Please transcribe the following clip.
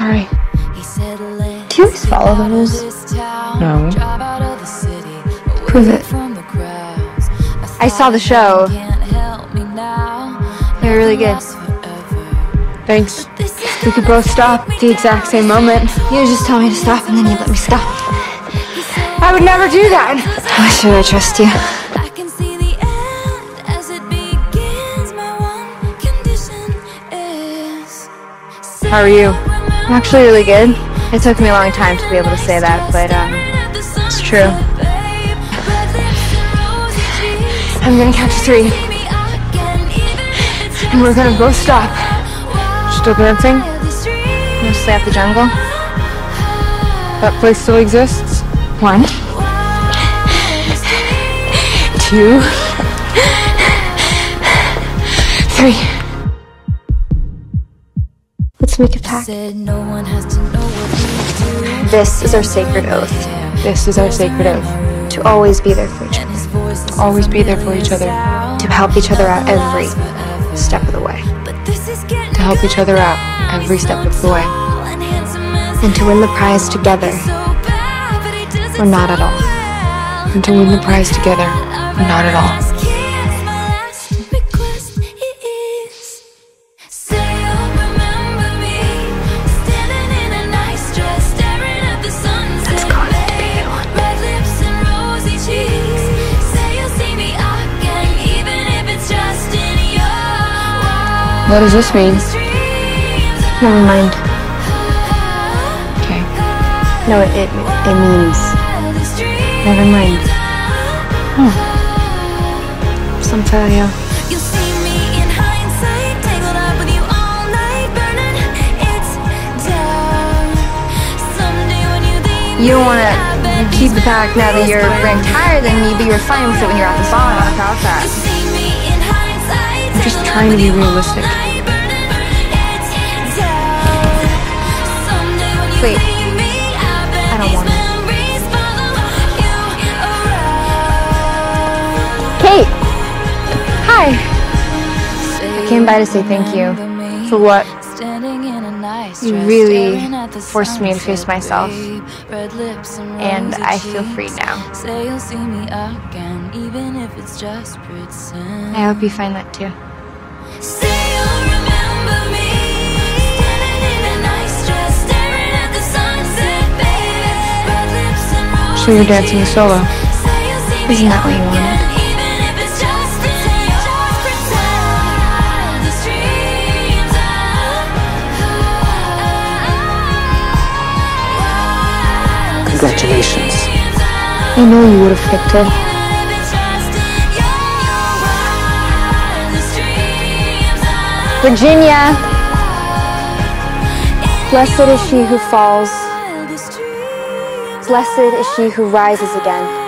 Sorry. Do you always follow the rules? No. Prove it. I saw the show. Were really good. Thanks. We could both stop at the exact same moment. You just tell me to stop and then you let me stop. I would never do that. Why should I trust you? I can see the end as it begins. My one condition is. How are you? Actually really good. It took me a long time to be able to say that, but um, it's true. I'm gonna to three, and we're gonna both stop. Still dancing? Mostly at the jungle. That place still exists? One, two, three. We do. This is our sacred oath This is our sacred oath. to always be there for each other, To always be there for each other. to help each other out every step of the way, But this is getting To help each other out every step of the way. and handsome as and to win the prize together, so bad, but he does it or not at all. And to win the prize together. or Not at all. What does this mean? Never mind. Okay. No, it, it, it means never mind. Hmm. Some failure. You'll see me in hindsight, tangled up with you all night, burning. It's down. Someday when you leave You don't want to keep the these pact now that you're ranked higher than me, but you're fine with it when you're at the bottom. How's You that? see me in hindsight, I'm just trying to be with you all realistic. Wait. I don't want it. memories follow you around. Kate! Hi! I came by to say thank you. For what? Standing in a nice You really staring at the forced me to face myself. babe. Red lips and, I feel free now. Say you'll see me again, even if it's just pretend. I hope you find that too. So you're dancing solo. Say you'll see me Isn't that what you wanted? again, even if it's just pretend. Just pretend. The streams are Congratulations. I know you would have picked her. Virginia! Blessed is she who falls, blessed is she who rises again.